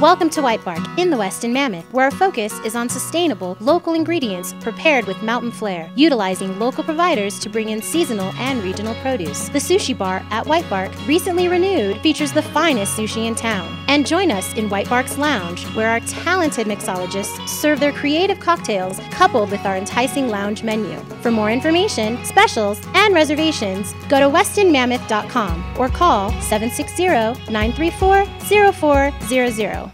Welcome to Whitebark in the Westin Mammoth, where our focus is on sustainable, local ingredients prepared with mountain flair, utilizing local providers to bring in seasonal and regional produce. The sushi bar at Whitebark, recently renewed, features the finest sushi in town. And join us in Whitebark's lounge, where our talented mixologists serve their creative cocktails coupled with our enticing lounge menu. For more information, specials, and reservations, go to westinmammoth.com or call 760 934 0400.